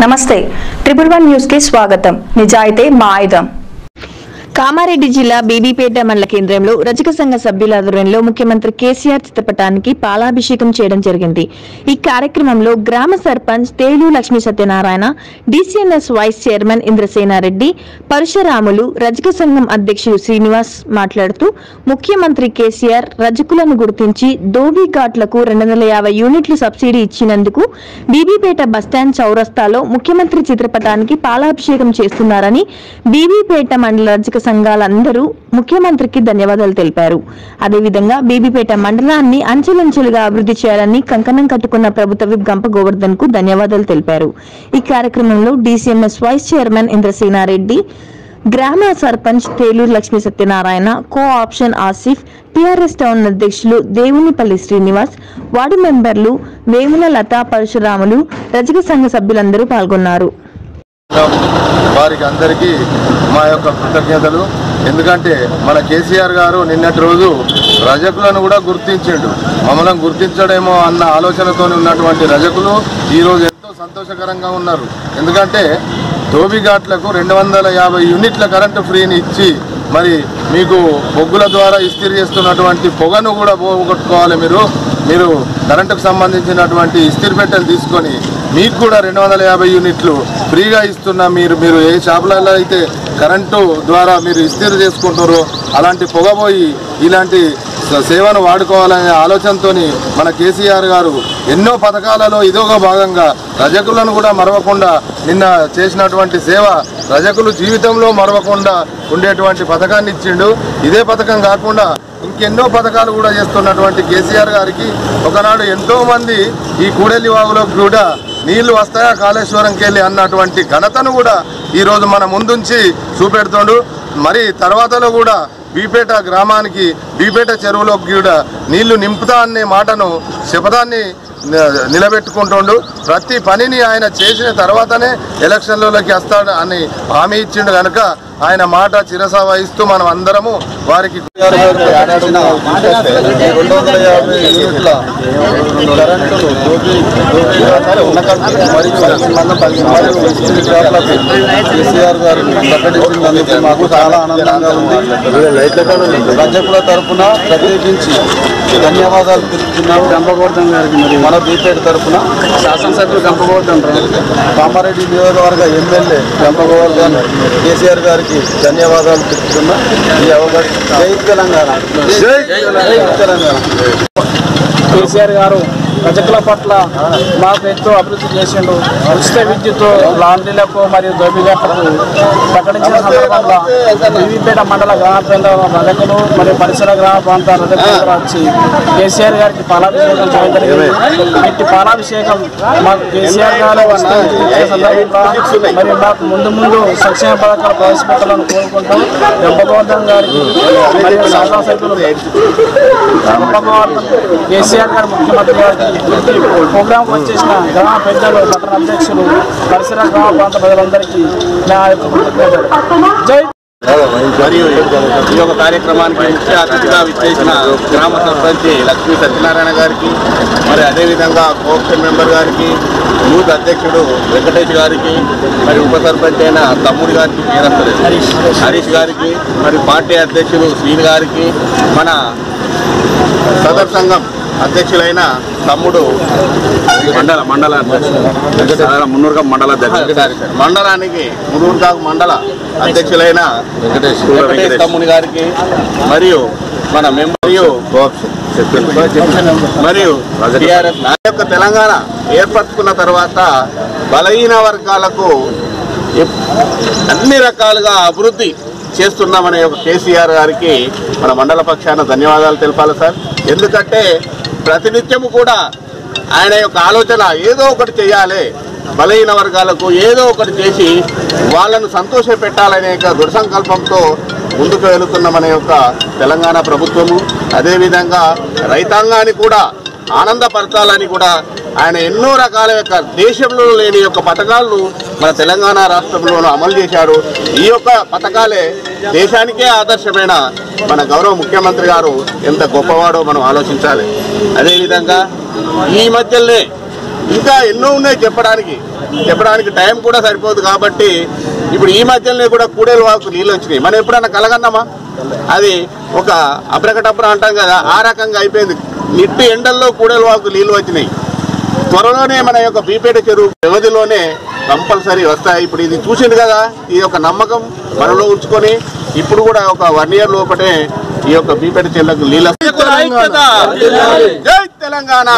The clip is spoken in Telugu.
నమస్తే ట్రిపుల్ వన్ న్యూస్కి స్వాగతం. నిజాయితీ మా ఆయుధం. కామారెడ్డి జిల్లా బీబీపేట మండల కేంద్రంలో రజక సంఘ సభ్యుల ఆధ్వర్యంలో ముఖ్యమంత్రి కేసీఆర్ చిత్రపటానికి పాలాభిషేకం చేయడం జరిగింది. ఈ కార్యక్రమంలో గ్రామ sarpanch Telu Lakshmi Satyanarayana DCNS vice chairman Indrasenareddy Parasuramulu Rajaka సంఘం అధ్యక్షుడు శ్రీనివాస్ మాట్లాడుతూ ముఖ్యమంత్రి కేసీఆర్ రజకులను గుర్తించి ధోబీ ఘాట్లకు రెండు వందల యాభై యూనిట్లు సబ్సిడీ ఇచ్చినందుకు బీబీపేట బస్టాండ్ చౌరస్తాలో ముఖ్యమంత్రి చిత్రపటానికి పాలాభిషేకం చేస్తున్నారని బీబీపేట మండల రజక సంఘాలందరూ ముఖ్యమంత్రికి ధన్యవాదాలు తెలిపారు. అదేవిధంగా బీబీపేట మండలాన్ని అంచెలంచెలుగా అభివృద్ధి చేయాలని కంకణం కట్టుకున్న ప్రభుత్వ విప్ గంప గోవర్ధన్కు ధన్యవాదాలు తెలిపారు. ఈ కార్యక్రమంలో డీసీఎంఎస్ వైస్ చైర్మన్ ఇంద్రసేనారెడ్డి గ్రామ sarpanch Teluru Lakshmi Satyanarayana co option Asif TRS town అధ్యక్షులు దేవునిపల్లి శ్రీనివాస్ వార్డు మెంబర్లు వేముల లతా పరశురాములు రజక సంఘ సభ్యులందరూ పాల్గొన్నారు. వారికి అందరికీ మా యొక్క కృతజ్ఞతలు. ఎందుకంటే మన కేసీఆర్ గారు నిన్నటి రోజు రజకులను కూడా గుర్తించిండు. మమ్మల్ని గుర్తించడేమో అన్న ఆలోచనతో ఉన్నటువంటి రజకులు ఈరోజు ఎంతో సంతోషకరంగా ఉన్నారు. ఎందుకంటే ధోబిఘాట్లకు రెండు వందల యాభై యూనిట్ల కరెంటు ఫ్రీని ఇచ్చి మరి మీకు బొగ్గుల ద్వారా ఇస్తిరి చేస్తున్నటువంటి పొగను కూడా పోగొట్టుకోవాలి మీరు. మీరు కరెంటుకు సంబంధించినటువంటి ఇస్తిరి పెట్టెలు తీసుకొని మీకు కూడా రెండు వందల యాభై యూనిట్లు ఫ్రీగా ఇస్తున్నా మీరు మీరు ఏ షాపులలో అయితే కరెంటు ద్వారా మీరు ఇస్తీరు చేసుకుంటారో అలాంటి పొగపోయి ఇలాంటి సేవను వాడుకోవాలనే ఆలోచనతో మన కేసీఆర్ గారు ఎన్నో పథకాలలో ఇదొక భాగంగా రజకులను కూడా మరవకుండా నిన్న చేసినటువంటి సేవ రజకులు జీవితంలో మరవకుండా ఉండేటువంటి పథకాన్ని ఇచ్చిండు. ఇదే పథకం కాకుండా ఇంకెన్నో పథకాలు కూడా చేస్తున్నటువంటి కేసీఆర్ గారికి ఒకనాడు ఎంతోమంది ఈ కూడెల్లి వాగులోకి కూడా నీళ్ళు వస్తాయా కాళేశ్వరంకి వెళ్ళి అన్నటువంటి ఘనతను కూడా ఈరోజు మన ముందుంచి చూపెడుతుండు. మరి తర్వాతలో కూడా బీపేట గ్రామానికి బీపేట చెరువులోకి కూడా నీళ్ళు నింపుతా అనే మాటను శపథాన్ని నిలబెట్టుకుంటుండు. ప్రతి పనిని ఆయన చేసిన తర్వాతనే ఎలక్షన్లలోకి వస్తాడు అని హామీ ఇచ్చిండు కనుక ఆయన మాట చిరస వహిస్తూ మనం అందరము వారికి కేసీఆర్ గారు ప్రకటించినందుకు మాకు చాలా ఆనందంగా ఉంది రజకుల తరపున ప్రత్యేకించి ధన్యవాదాలు తెలుపుతున్నాము గంపగోవర్ధన్ గారికి మరి. మన బీపేట తరపున శాసనసభ్యులు గంపగోవర్ధన్ కామారెడ్డి నియోజకవర్గ ఎమ్మెల్యే గంపగోవర్ధన్ కేసీఆర్ గారికి ధన్యవాదాలు తెలుపుతున్నా. ఈ అవకాశం జై తెలంగాణ. జై తెలంగాణ. కేసీఆర్ గారు ప్రజల పట్ల మాకు ఎంతో అభివృద్ధి చేసిండు. ఉచిత విద్యుత్ లాండ్రీలకు మరియు దోబిఘాట్లకు ప్రకటించిన సందర్భంగా వివిపేట మండల గ్రామ ప్రాంత రజకులు మరియు పరిసర గ్రామ ప్రాంత రజకులు వచ్చి కేసీఆర్ గారికి పాలాభిషేకం చేయడం జరిగింది. ఇట్టి పాలాభిషేకం మాకు కేసీఆర్ గారు సందర్భంగా మరియు మాకు ముందు ముందు సంక్షేమ పథకాలు ప్రవేశపెట్టాలని కోరుకుంటాం గొప్పగోవర్ధన్ గారికి మరియు శాసనసభ్యులు గొప్పగోవర్ధన్ కేసీఆర్ గారు ముఖ్యమంత్రి గారికి ఈ ప్రోగ్రాం వచ్చేసిన గ్రామ పెద్దలు పట్టణ అధ్యక్షులు పరిసర గ్రామ ప్రాంత ప్రజలందరికీ నా యొక్క కృతజ్ఞతలు. జై మరియు ఈ యొక్క కార్యక్రమానికి ముఖ్య అతిథిగా విచ్చేసిన గ్రామ సర్పంచ్ లక్ష్మీ సత్యనారాయణ గారికి మరి అదేవిధంగా కోఆప్షన్ మెంబర్ గారికి యూత్ అధ్యక్షుడు వెంకటేష్ గారికి మరి ఉప సర్పంచ్ అయిన తమ్ముడి గారికి పేరస్తలేదు హరీష్ గారికి మరి పార్టీ అధ్యక్షుడు శ్రీని గారికి మన సదర్ సంఘం అధ్యక్షులైన తమ్ముడు మండల మండల మున్నూరుగా మండల మండలానికి మున్నూరుగా మండల అధ్యక్షులైన వెంకటేష్. తమ్ముని గారికి మరియు మన మెంబర్ మరియు మరియు టిఆర్ఎస్. నా యొక్క తెలంగాణ ఏర్పరచుకున్న తర్వాత బలహీన వర్గాలకు అన్ని రకాలుగా అభివృద్ధి చేస్తున్నామనే ఒక కేసీఆర్ గారికి మన మండల పక్షాన ధన్యవాదాలు తెలపాలి సార్. ఎందుకంటే ప్రతినిత్యము కూడా ఆయన యొక్క ఆలోచన ఏదో ఒకటి చేయాలి. బలహీన వర్గాలకు ఏదో ఒకటి చేసి వాళ్ళను సంతోష పెట్టాలనే యొక్క దృఢ సంకల్పంతో ముందుకు వెళుతున్న మన యొక్క తెలంగాణ ప్రభుత్వము. అదేవిధంగా రైతాంగాన్ని కూడా ఆనందపరచాలని కూడా ఆయన ఎన్నో రకాల యొక్క దేశంలో లేని యొక్క పథకాలను మన తెలంగాణ రాష్ట్రంలోనూ అమలు చేశారు. ఈ యొక్క పథకాలే దేశానికే ఆదర్శమైన మన గౌరవ ముఖ్యమంత్రి గారు ఎంత గొప్పవాడో మనం ఆలోచించాలి. అదేవిధంగా ఈ మధ్యలోనే ఇంకా ఎన్నో ఉన్నాయి చెప్పడానికి. చెప్పడానికి టైం కూడా సరిపోదు కాబట్టి ఇప్పుడు ఈ మధ్యలోనే కూడా కూడేలు వాకు నీళ్ళు వచ్చినాయి. మనం ఎప్పుడన్నా కలగన్నామా? అది ఒక అబ్రకటబ్ర అంటాం కదా ఆ రకంగా అయిపోయింది. నిట్టు ఎండల్లో కూడేలు వాకు నీళ్ళు వచ్చినాయి. త్వరలోనే మన యొక్క బీపేట చెరువు వ్యవధిలోనే కంపల్సరీ వస్తాయి. ఇప్పుడు ఇది చూసిండు కదా ఈ యొక్క నమ్మకం మనలో ఉంచుకొని ఇప్పుడు కూడా ఒక వన్ ఇయర్ లోపటే ఈ యొక్క బీపేట చెరువులకు నీళ్ళ తెలంగాణ.